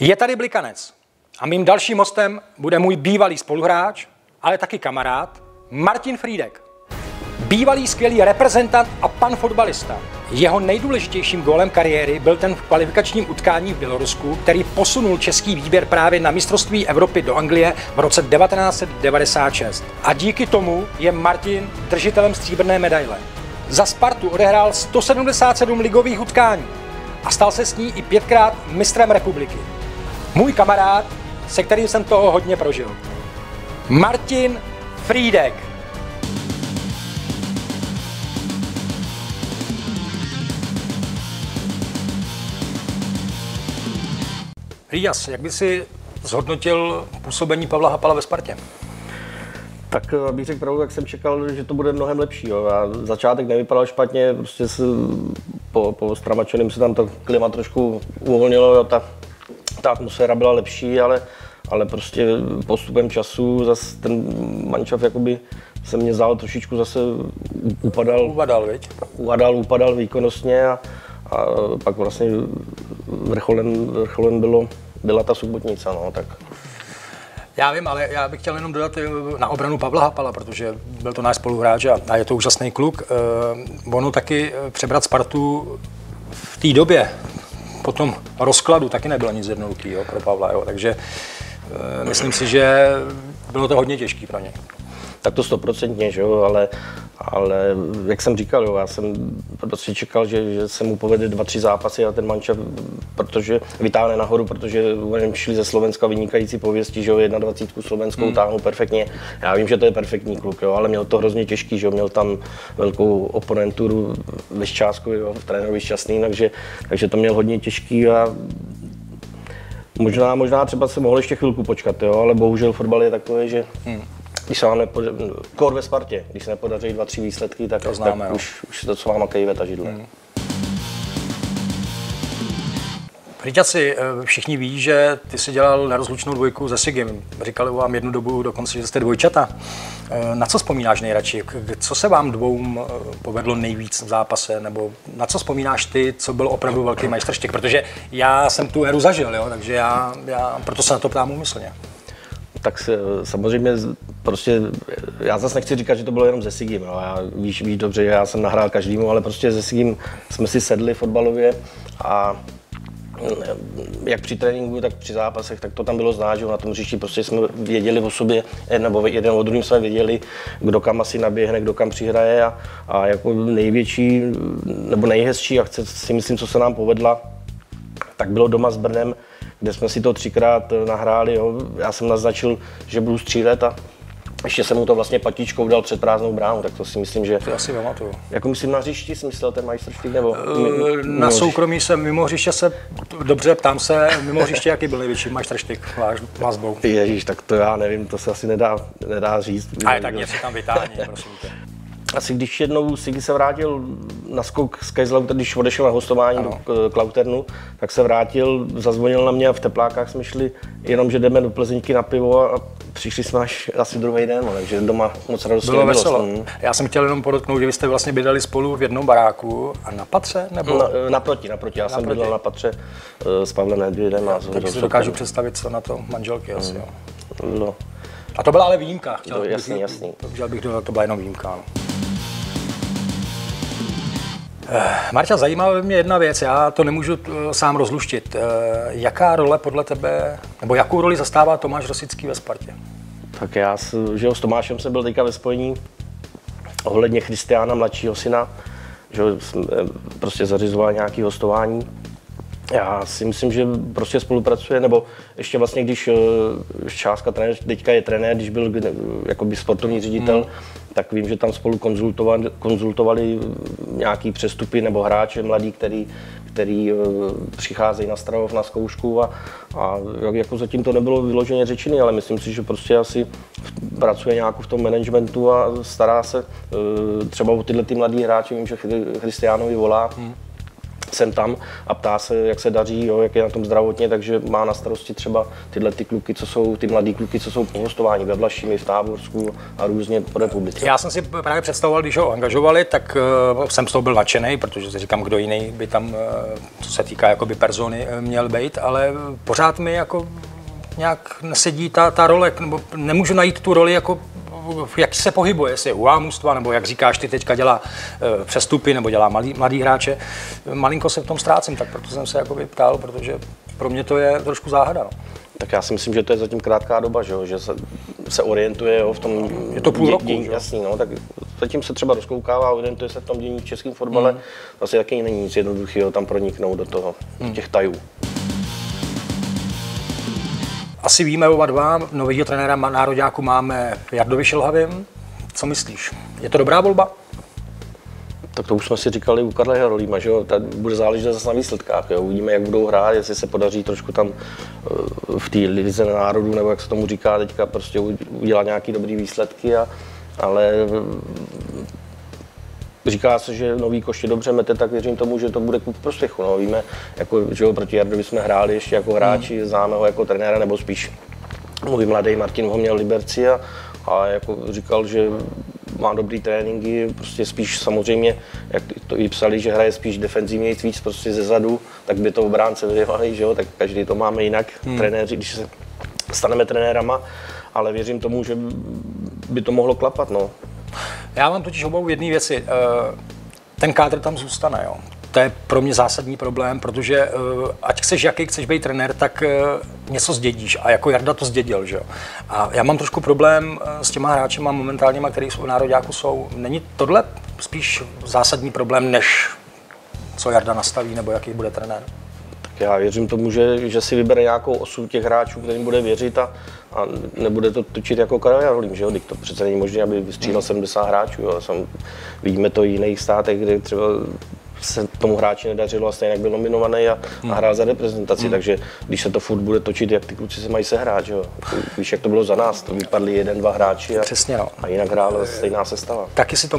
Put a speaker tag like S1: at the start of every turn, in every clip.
S1: Je tady Blikanec a mým dalším hostem bude můj bývalý spoluhráč, ale taky kamarád, Martin Frídek. Bývalý skvělý reprezentant a pan fotbalista. Jeho nejdůležitějším gólem kariéry byl ten v kvalifikačním utkání v Bělorusku, který posunul český výběr právě na mistrovství Evropy do Anglie v roce 1996. A díky tomu je Martin držitelem stříbrné medaile. Za Spartu odehrál 177 ligových utkání a stal se s ní i pětkrát mistrem republiky. Můj kamarád, se kterým jsem toho hodně prožil. Martin Frídek. Rías, jak by si zhodnotil působení Pavla Hapala ve Spartě?
S2: Tak eh, abych řekl pravdu, tak jsem čekal, že to bude mnohem lepší. Jo. A začátek nevypadal špatně, prostě se, po, po se tam to klima trošku uvolnilo, jo. Ta, ta atmosféra byla lepší, ale, ale prostě postupem času zase ten mančav jakoby se mě zdál trošičku zase upadal.
S1: Upadal, viď?
S2: Upadal, upadal výkonnostně a, a pak vlastně vrcholem, vrcholem bylo, byla ta subotnica, no, tak
S1: já vím, ale já bych chtěl jenom dodat eh, na obranu Pavla Hapala, protože byl to náš spoluhráč a, a je to úžasný kluk. Uh, ono taky eh, přebrat Spartu v té době, po tom rozkladu, taky nebylo nic jednoduchého pro Pavla, jo. takže uh, myslím si, že bylo to hodně těžké pro ně
S2: tak to stoprocentně, že jo, ale, ale jak jsem říkal, jo, já jsem prostě čekal, že, že se mu povede dva, tři zápasy a ten manča, protože vytáhne nahoru, protože oni šli ze Slovenska vynikající pověsti, že jo, 21 slovenskou hmm. táhnu perfektně. Já vím, že to je perfektní kluk, jo, ale měl to hrozně těžký, že jo, měl tam velkou oponenturu ve Šťáskovi, jo, v trénerovi šťastný, takže, takže to měl hodně těžký a Možná, možná třeba se mohl ještě chvilku počkat, jo, ale bohužel fotbal je takový, že hmm když se vám nepodaří, kor ve Spartě, když se nepodaří dva, tři výsledky, tak, to známe, tak už, už to, co vám kejve ta židle. Hmm.
S1: Friťaci, eh, všichni ví, že ty jsi dělal nerozlučnou dvojku se Sigim. Říkali vám jednu dobu dokonce, že jste dvojčata. Eh, na co vzpomínáš nejradši? Co se vám dvou eh, povedlo nejvíc v zápase? Nebo na co vzpomínáš ty, co byl opravdu velký majstrštěk? Protože já jsem tu éru zažil, jo? takže já, já proto se na to ptám úmyslně
S2: tak se, samozřejmě prostě, já zase nechci říkat, že to bylo jenom ze Sigim, jo. já víš, víš dobře, že já jsem nahrál každému, ale prostě ze Sigim jsme si sedli fotbalově a mm, jak při tréninku, tak při zápasech, tak to tam bylo znát, že na tom hřišti prostě jsme věděli o sobě, eh, nebo jeden o druhém jsme věděli, kdo kam asi naběhne, kdo kam přihraje a, a jako největší nebo nejhezčí a chci, si myslím, co se nám povedla, tak bylo doma s Brnem, kde jsme si to třikrát eh, nahráli. Jo. Já jsem naznačil, že budu střílet a ještě jsem mu to vlastně patičkou dal před prázdnou bránou, tak to si myslím, že...
S1: To asi pamatuju.
S2: Jako myslím na hřišti, jsi myslel ten majstrštvík, nebo...
S1: Uh, na soukromí se mimo hřiště se, dobře, ptám se, mimo hřiště, jaký byl největší majstrštík váš vazbou?
S2: Ježíš, tak to já nevím, to se asi nedá, nedá říct.
S1: Ale tak něco tam vytáhně, prosím tě
S2: asi když jednou Sigi se vrátil na skok z Kaiserslautern, když odešel na hostování ano. do Klauternu, tak se vrátil, zazvonil na mě a v teplákách jsme šli jenom, že jdeme do Plzeňky na pivo a přišli jsme až asi druhý den, takže doma moc radosti
S1: Bylo veselo. Hmm. Já jsem chtěl jenom podotknout, že vy jste vlastně bydleli spolu v jednom baráku a na patře? Nebo?
S2: Na, naproti, naproti. Já naproti. jsem bydlel na patře uh, s Pavlem Nedvědem. A
S1: tak si dokážu představit, co na to manželky asi. Hmm. Jo. No. A to byla ale výjimka.
S2: Chtěl, no, jasný, bych, jasný.
S1: Chtěl bych to, to byla jenom výjimka. No. Eh, Marta, zajímá mě jedna věc, já to nemůžu eh, sám rozluštit. Eh, jaká role podle tebe, nebo jakou roli zastává Tomáš Rosický ve Spartě?
S2: Tak já že s Tomášem jsem byl teďka ve spojení ohledně Christiana, mladšího syna, že jsem prostě zařizoval nějaké hostování. Já si myslím, že prostě spolupracuje, nebo ještě vlastně, když Šáska trenér, teďka je trenér, když byl jakoby sportovní ředitel, hmm. tak vím, že tam spolu konzultovali, konzultovali nějaký přestupy nebo hráče mladí, který, který uh, přicházejí na Stravov na zkoušku a, a jako zatím to nebylo vyloženě řečený, ale myslím si, že prostě asi pracuje nějak v tom managementu a stará se uh, třeba o tyhle ty mladý hráče, vím, že Christianovi volá, hmm sem tam a ptá se, jak se daří, jo, jak je na tom zdravotně, takže má na starosti třeba tyhle ty kluky, co jsou, ty mladý kluky, co jsou po hostování ve Vlašimi, v Táborsku a různě po republice.
S1: Já jsem si právě představoval, když ho angažovali, tak uh, jsem z toho byl nadšený, protože si říkám, kdo jiný by tam, uh, co se týká jakoby persony, uh, měl být, ale pořád mi jako nějak nesedí ta, ta role, nebo nemůžu najít tu roli jako jak se pohybuje, jestli je u ámustva, nebo jak říkáš, ty teďka dělá e, přestupy, nebo dělá malý, mladý hráče. Malinko se v tom ztrácím, tak proto jsem se jakoby ptal, protože pro mě to je trošku záhada. No.
S2: Tak já si myslím, že to je zatím krátká doba, že, že se, se orientuje jo, v tom
S1: Je to půl roku,
S2: dění,
S1: že?
S2: jasný, no, tak zatím se třeba rozkoukává, orientuje se v tom dění v českém fotbale.
S1: Hmm.
S2: Vlastně taky není nic jednoduchého tam proniknout do toho, do těch tajů.
S1: Asi víme oba dva, nového trenéra nároďáku máme Jardovi Šilhavým. Co myslíš? Je to dobrá volba?
S2: Tak to už jsme si říkali u Karla Jarolíma, že jo, tady bude záležet zase na výsledkách, jo. uvidíme, jak budou hrát, jestli se podaří trošku tam eh, v té lize národů, nebo jak se tomu říká teďka, prostě udělat nějaký dobrý výsledky, a, ale eh, Říká se, že nový koš je dobře mete, tak věřím tomu, že to bude ku prospěchu. No. Víme, jako, že jo, proti Jardovi jsme hráli ještě jako hráči, známe ho jako trenéra, nebo spíš můj mladý Martin ho měl Liberci a, a jako říkal, že má dobrý tréninky, prostě spíš samozřejmě, jak to i psali, že hraje spíš defenzivně víc prostě ze zadu, tak by to obránce vyjevali, že jo, tak každý to máme jinak, hmm. trenéři, když se staneme trenérama, ale věřím tomu, že by to mohlo klapat, no.
S1: Já mám totiž obavu jedné věci. Eh, Ten kádr tam zůstane. Jo. To je pro mě zásadní problém, protože eh, ať chceš jaký chceš být trenér, tak eh, něco zdědíš. A jako Jarda to zdědil. Že? jo. A já mám trošku problém s těma hráčema momentálněma, který jsou v nároďáku jsou. Není tohle spíš zásadní problém, než co Jarda nastaví, nebo jaký bude trenér?
S2: Já věřím tomu, že, že si vybere nějakou osu těch hráčů, kterým bude věřit a, a nebude to točit jako Karel Jarolím, že jo? Teď to přece není možné, aby vystřídal 70 hráčů. Jo? Sam, vidíme to i v jiných státech, kde třeba se tomu hráči nedařilo a stejně byl nominovaný a, a hrál za reprezentaci, takže když se to furt bude točit, jak ty kluci se mají sehrát, že jo? Víš, jak to bylo za nás, to vypadli jeden, dva hráči a,
S1: Přesně, no.
S2: a jinak hrála stejná sestava.
S1: Taky si to,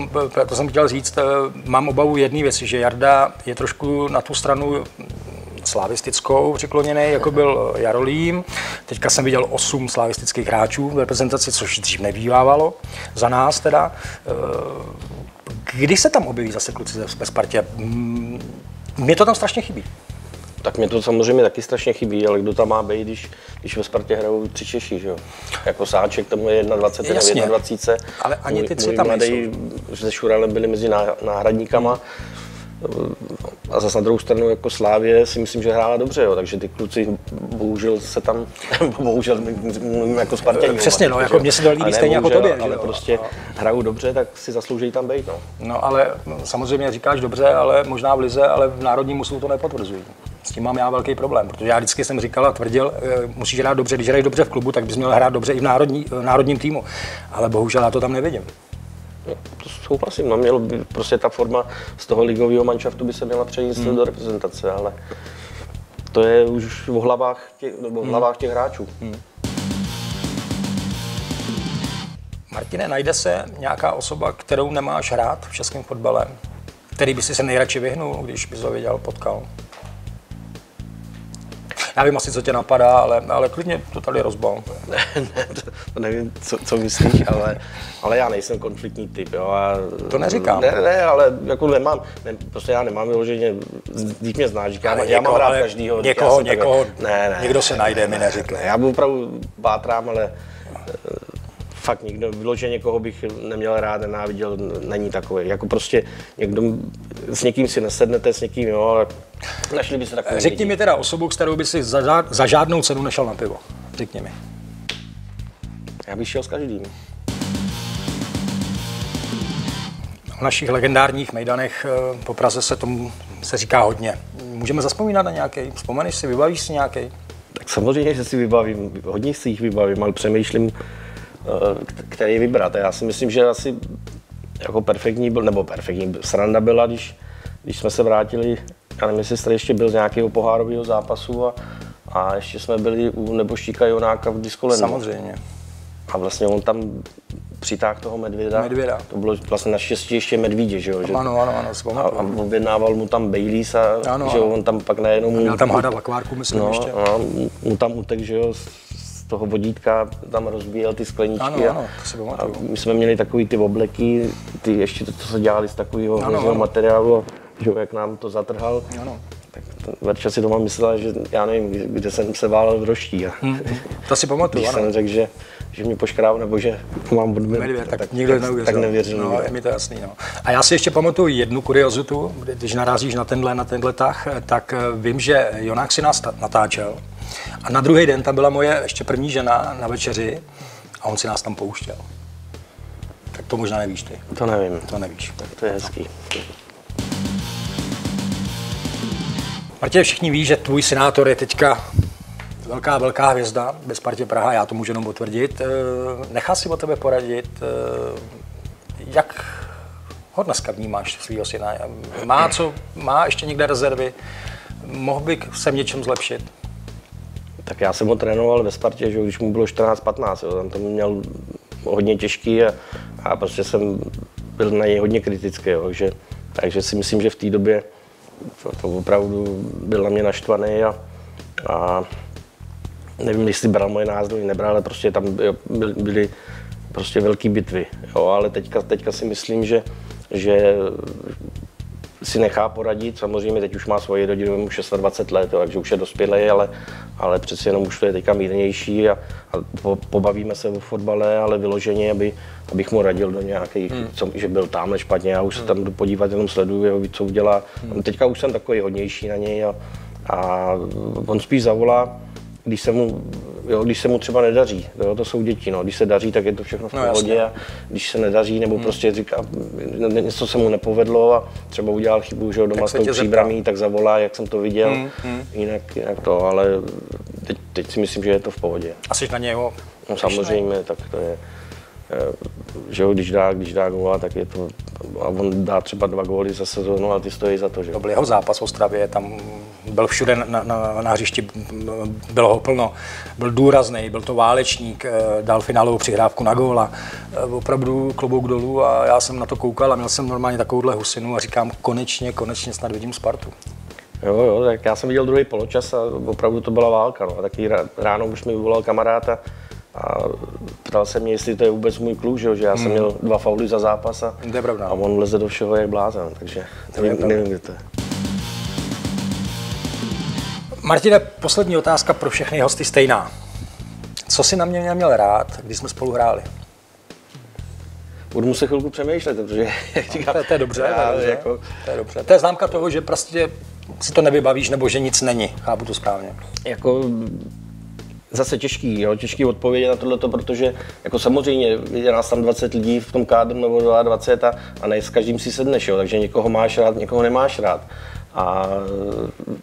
S1: to jsem chtěl říct, eh, mám obavu jedné věci, že Jarda je trošku na tu stranu slavistickou přikloněný, jako byl Jarolím. Teďka jsem viděl osm slavistických hráčů v reprezentaci, což dřív nebývávalo, za nás teda. Eh, Kdy se tam objeví zase kluci ve Spartě? Mm, Mně to tam strašně chybí.
S2: Tak mě to samozřejmě taky strašně chybí, ale kdo tam má být, když, když ve Spartě hrajou tři Češi, že jo? Jako Sáček, tomu je 21,
S1: Jasně.
S2: 21.
S1: Ale ani ty tři tam
S2: mladý se Šuralem byli mezi ná- náhradníkama. A zase na druhou stranu jako Slávě si myslím, že hrála dobře, jo, takže ty kluci bohužel se tam, bohužel mluvím jako Spartění.
S1: Přesně, no, jako mně se to líbí stejně jako tobě,
S2: Ale
S1: jo.
S2: prostě hrajou dobře, tak si zaslouží tam být, no.
S1: No ale no, samozřejmě říkáš dobře, ale možná v lize, ale v národním musu to nepotvrzují. S tím mám já velký problém, protože já vždycky jsem říkal a tvrdil, eh, musíš hrát dobře, když hraješ dobře v klubu, tak bys měl hrát dobře i v národní, v národním týmu. Ale bohužel já to tam nevidím.
S2: No, to souhlasím, no, mělo by, prostě ta forma z toho ligového manšaftu by se měla přejít hmm. do reprezentace, ale to je už v hlavách těch, nebo v hlavách těch hráčů. Hmm.
S1: Martine, najde se nějaká osoba, kterou nemáš rád v českém fotbale, který by si se nejradši vyhnul, když bys ho viděl, potkal? Já vím asi, co tě napadá, ale, ale klidně to tady rozbal.
S2: ne, to, to nevím, co, co myslíš, ale, ale já nejsem konfliktní typ. Jo, a,
S1: To neříkám.
S2: Ne, ne, ale jako nemám, ne, prostě já nemám vyloženě, když mě znáš, říkám,
S1: Ale
S2: já mám rád každýho.
S1: někoho,
S2: já
S1: někoho,
S2: takhle- ne, ne,
S1: někdo se najde, mi neříkej.
S2: Ne, já opravdu pátrám, ale fakt nikdo, vyloženě někoho bych neměl rád, nenáviděl, není takový. Jako prostě někdo, s někým si nesednete, s někým, jo, ale našli by se takový
S1: Řekni
S2: lidi.
S1: mi teda osobu, s kterou by si za, za žádnou cenu nešel na pivo. Řekni mi.
S2: Já bych šel s každým.
S1: V našich legendárních mejdanech eh, po Praze se tomu se říká hodně. Můžeme zaspomínat na nějaký? Vzpomeneš si, vybavíš si nějaký?
S2: Tak samozřejmě, že si vybavím, hodně si jich vybavím, ale přemýšlím, který vybrat. A Já si myslím, že asi jako perfektní byl, nebo perfektní, sranda byla, když, když jsme se vrátili, já nevím, jestli jste ještě byl z nějakého pohárového zápasu a, a ještě jsme byli u neboštíka Jonáka v Diskolendu.
S1: Samozřejmě.
S2: A vlastně on tam přitáhl toho medvěda.
S1: Medvěda.
S2: To bylo vlastně naštěstí ještě medvídě, že jo? Že,
S1: Ano, ano, ano,
S2: a, a objednával mu tam Baileys a
S1: Ano,
S2: že jo, on tam pak najednou
S1: Měl tam hada v akvárku, myslím,
S2: no,
S1: ještě.
S2: no, mu tam utek, že jo, toho vodítka tam rozbíjel ty skleníčky.
S1: Ano,
S2: a,
S1: ano, to si
S2: a my jsme měli takový ty obleky, ty ještě to, co se dělali z takového
S1: Ano, ano.
S2: materiálu, že jak nám to zatrhal.
S1: Ano.
S2: Tak Verča si doma myslela, že já nevím, kde- jsem se válel v roští. A
S1: To si pamatuju,
S2: když
S1: ano.
S2: jsem řekl, že, že mě poškrál, nebo že mám medvěd,
S1: Medvěd, tak, tak nikdo
S2: tak,
S1: neuvěřil.
S2: tak nevěřil.
S1: No,
S2: nikdo.
S1: je mi to jasný. No. A já si ještě pamatuju jednu kuriozitu, kdy- když narazíš na tenhle, na tenhle tah, tak eh, vím, že Jonák si nás natáčel a na druhý den tam byla moje ještě první žena na večeři a on si nás tam pouštěl. Tak to možná nevíš ty,
S2: To nevím,
S1: to nevíš.
S2: tak to je hezký.
S1: Martě, všichni ví, že tvůj senátor je teďka velká, velká hvězda ve Spartě Praha, já to můžu jenom potvrdit. Eh, Nechá si o tebe poradit, eh, jak ho dneska vnímáš svého syna? Má, co, má ještě někde rezervy? Mohl by se v něčem zlepšit?
S2: Tak já jsem ho trénoval ve Spartě, že když mu bylo 14-15, jo, tam to měl hodně těžký a, a prostě jsem byl na něj hodně kritický, jo, takže, takže si myslím, že v té době to, to opravdu byl na mě naštvaný a, a nevím, jestli bral moje názory, nebral, ale prostě tam by- byly, byly prostě velké bitvy, jo, ale teďka, teďka si myslím, že, že si nechá poradit. Samozřejmě teď už má svoji rodinu, mu 26 let, jo, takže už je dospělý, ale, ale přeci jenom už to je teďka mírnější a, a po, pobavíme se o fotbale, ale vyloženě, aby, abych mu radil do nějakých, hmm. co, že byl tamhle špatně, já už se tam jdu podívat, jenom sleduju, jeho, co udělá. Hmm. Teďka už jsem takový hodnější na něj a, a on spíš zavolá, když se mu, jo, když se mu třeba nedaří, jo, to jsou děti, no. když se daří, tak je to všechno v
S1: No,
S2: pohodě
S1: jasně.
S2: a když se nedaří, nebo hmm. prostě říká, něco se mu nepovedlo a třeba udělal chybu, že jo, doma s tou příbramí, tak zavolá, jak jsem to viděl,
S1: Hmm, hmm.
S2: Jinak, jinak to, ale teď, teď si myslím, že je to v pohodě.
S1: A jsi na něho?
S2: No, samozřejmě, tak to je, že jo, když dá, když dá góla, tak je to, a on dá třeba dva góly za sezónu a ty stojí za to, že
S1: To byl jeho zápas v Ostravě, tam byl všude na, na, na hřišti, bylo ho plno, byl důrazný, byl to válečník, eh, dal finálovou přihrávku na góla, Eh, opravdu klobouk dolů a já jsem na to koukal a měl jsem normálně takovouhle husinu a říkám, konečně, konečně snad vidím Spartu.
S2: Jo, jo, tak já jsem viděl druhý poločas a opravdu to byla válka. No. A taky rá- ráno už mi volal kamarád a, a ptal se mě, jestli to je vůbec můj kluk, že, jo, že já jsem měl dva fauly za zápas a,
S1: To je pravda.
S2: a on leze do všeho jak blázen, takže nevím,
S1: pravda.
S2: nevím, kde to je.
S1: Martine, poslední otázka pro všechny hosty stejná. Co si na mě měl rád, když jsme spolu hráli?
S2: Budu muset chvilku přemýšlet, protože jak říkám,
S1: To, je- to je dobře, to
S2: já,
S1: je dobře,
S2: jako,
S1: to je dobře. To je známka toho, že prostě si to nevybavíš, nebo že nic není. Chápu to správně.
S2: jako zase těžký, jo, těžký odpovědět na tohleto, protože jako samozřejmě je nás tam 20 lidí v tom kádru nebo 22 a, a ne s každým si sedneš, jo, takže někoho máš rád, někoho nemáš rád. A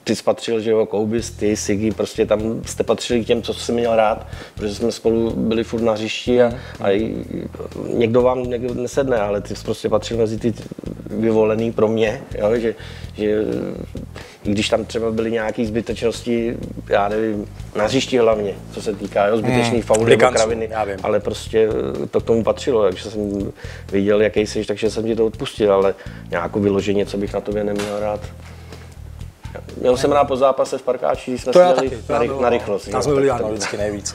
S2: ty jsi patřil, že jo, Koubis, ty, Sigi, prostě tam jste patřili k těm, co jsi měl rád, protože jsme spolu byli furt na hřišti a, a někdo vám někdo nesedne, ale ty jsi prostě patřil mezi ty vyvolený pro mě, jo, že, že i když tam třeba byly nějaké zbytečnosti, já nevím, na hřišti hlavně, co se týká jo, zbytečný
S1: Hmm,
S2: fauly nebo kraviny,
S1: já vím.
S2: ale prostě to k tomu patřilo, takže jsem viděl, jaký jsi, takže jsem ti to odpustil, ale nějakou vyloženě, co bych na tobě neměl rád. Měl jsem rád po zápase v parkáči, když jsme
S1: To
S2: si jeli na,
S1: já
S2: rych,
S1: bylo-
S2: na rychlost.
S1: Tam jsme byli vždycky nejvíc.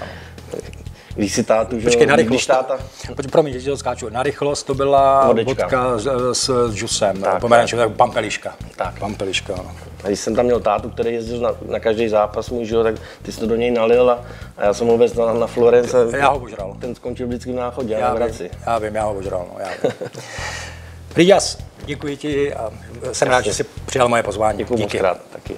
S2: Když si tátu, že
S1: Počkej, na rychlost.
S2: když táta,
S1: Poč, promiň, že to skáču. Na rychlost to byla
S2: Vodečka.
S1: vodka s, s džusem,
S2: tak
S1: pampeliška.
S2: Tak.
S1: Pampeliška, ano.
S2: A když jsem tam měl tátu, který jezdil na, na každý zápas můj, že jo, tak ty jsi to do něj nalil a, a já jsem ho vezl na, na Florence a
S1: Já ho požral.
S2: ten skončil vždycky v náchodě
S1: Já
S2: Hradci.
S1: já vím, já ho požral. No, já vím. Děkuji ti a jsem rád, že jsi přijal moje pozvání.
S2: Děkuji moc
S1: Díky.
S2: krát taky.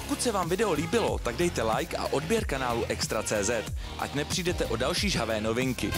S3: Pokud se vám video líbilo, tak dejte like a odběr kanálu Extra.cz, ať nepřijdete o další žhavé novinky.